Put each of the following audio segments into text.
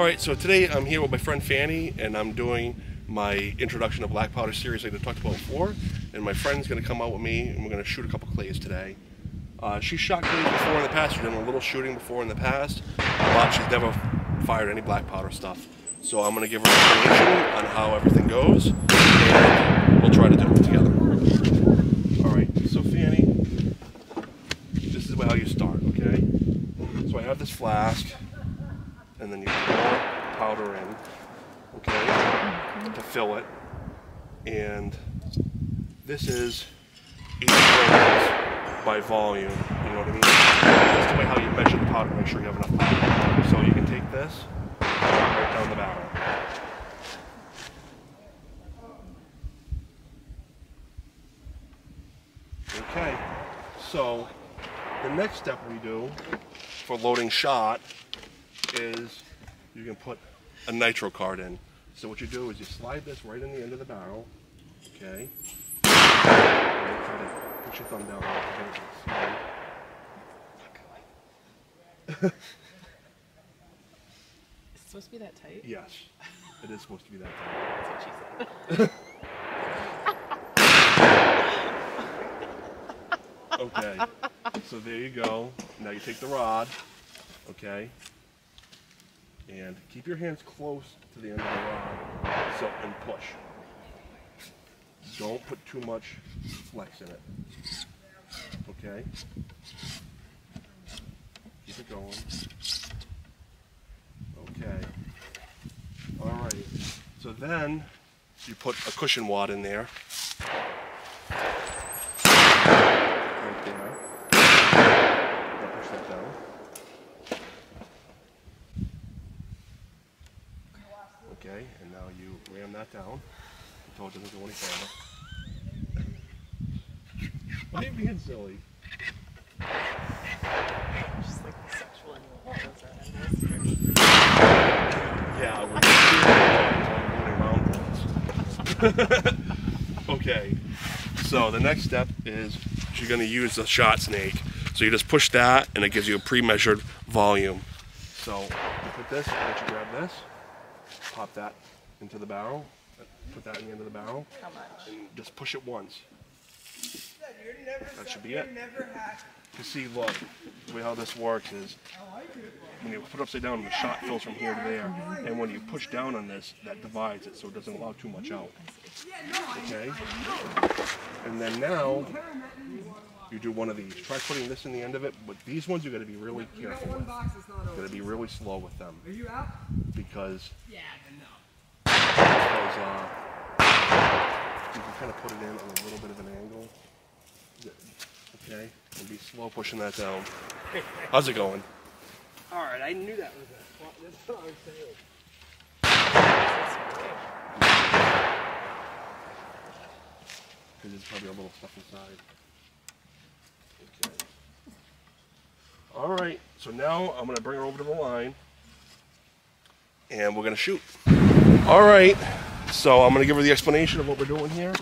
All right, so today I'm here with my friend Fanny, and I'm doing my introduction to black powder series like I talked about before. And my friend's to come out with me, and we're to shoot a couple clays today. Uh, she's shot clays before in the past. She's done a little shooting before in the past, but she's never fired any black powder stuff. So I'm to give her an explanation on how everything goes, and we'll try to do it together. All right, so Fanny, this is how you start, okay? So I have this flask, and then you powder in, okay, to fill it. And this is eight by volume, you know what I mean? That's the way how you measure the powder, make sure you have enough powder. So you can take this, right down the barrel. Okay, so the next step we do for loading shot is you can put a nitro card in. So what you do is you slide this right in the end of the barrel, okay? And try to put your thumb down on it. okay, slide. Is it supposed to be that tight? Yes, it is supposed to be that tight. That's what she said. Okay, so there you go. Now you take the rod, okay, and keep your hands close to the end of the rod, so and push. Don't put too much flex in it. Okay. Keep it going. Okay. All right. So then you put a cushion wad in there. Right there. Push that down. Okay, and now you ram that down until it doesn't go any further. Why are you being silly? Just like sexual innuendos Yeah, we're going around okay, so the next step is you're going to use the shot snake. So you just push that, and it gives you a pre-measured volume. So you put this, let you grab this, pop that into the barrel, put that in the end of the barrel, How much? and just push it once. That should be it. You see, look, the way how this works is when you put it upside down, the shot fills from here to there, and when you push down on this, that divides it so it doesn't allow too much out. Okay? And then now, you do one of these. Try putting this in the end of it, but these ones you got to be really careful with. You got to be really slow with them because because uh, you can kind of put it in on a little bit of an angle. Okay, and be slow pushing that down. How's it going? All right, I knew that was a. That's what I was saying. Because there's probably a little stuff inside. Okay. All right, so now I'm gonna bring her over to the line, and we're gonna shoot. All right, so I'm gonna give her the explanation of what we're doing here.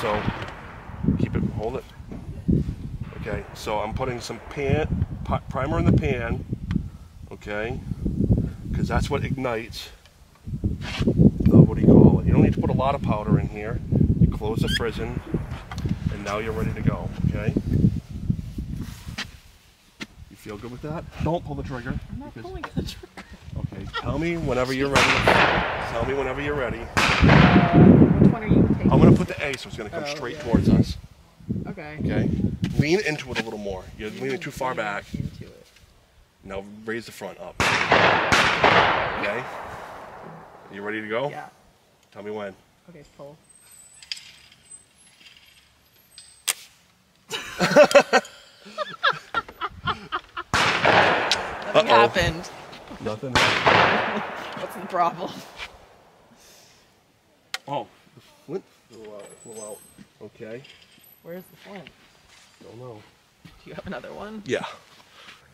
So keep it, hold it. Okay, so I'm putting some pan, primer in the pan. Okay, because that's what ignites. Uh, what do you call it? You don't need to put a lot of powder in here. You close the frizzen, and now you're ready to go. Okay. You feel good with that? Don't pull the trigger. I'm not pulling the trigger. Okay. Tell me whenever you're ready. Tell me whenever you're ready. Which one are you taking? I'm gonna put the A, so it's gonna come Oh, straight yeah. towards us. Okay. Okay. Lean into it a little more. You're leaning too far back. Into it. Now raise the front up. Okay. You ready to go? Yeah. Tell me when. Okay, pull. Nothing Uh-oh. happened. Nothing. What's the problem? Oh, the flint flew out. Flew out. Okay. Where's the flint? Don't know. Do you have another one? Yeah.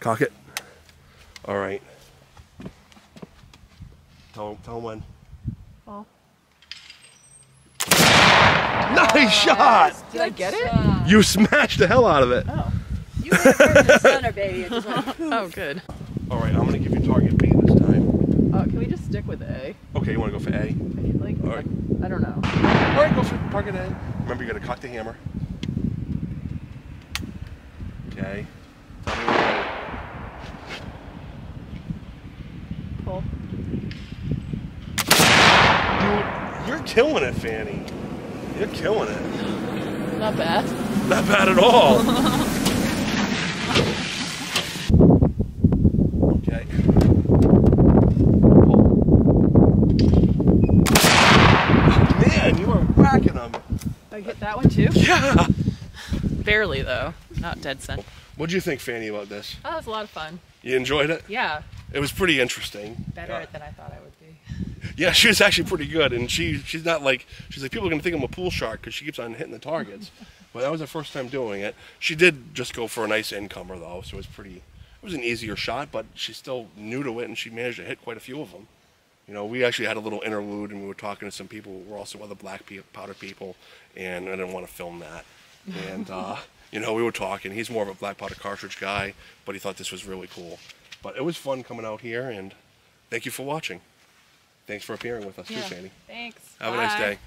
Cock it. All right. Tell, tell him when. Oh. Nice shot! Did I get it? You smashed the hell out of it. Oh. You went for the center, baby. It just went Oh, good. All right, I'm gonna give you target B this time. Uh, can we just stick with A. Okay, you want to go for A? Like, All right. I don't know. All right, go for target A. Remember, you got to cock the hammer. Okay. Tell me when. Pull. You- You're killing it, Fanny. You're killing it. Not bad. Not bad at all. okay. Man, you are whacking them. I get that one too? Yeah. Barely though. Not dead center. What'd you think, Fanny, about this? Oh, that was a lot of fun. You enjoyed it? Yeah. It was pretty interesting. Better Uh, than I thought I would be. Yeah, she was actually pretty good, and she she's not like she's like people are gonna think I'm a pool shark because she keeps on hitting the targets. but that was her first time doing it. She did just go for a nice incomer though, so it was pretty. It was an easier shot, but she's still new to it, and she managed to hit quite a few of them. You know, we actually had a little interlude, and we were talking to some people who were also other black powder people, and I didn't want to film that. And uh, you know, we were talking. He's more of a black powder cartridge guy, but he thought this was really cool. But it was fun coming out here, and thank you for watching. Thanks for appearing with us too, Sandy. Thanks. Have a nice day.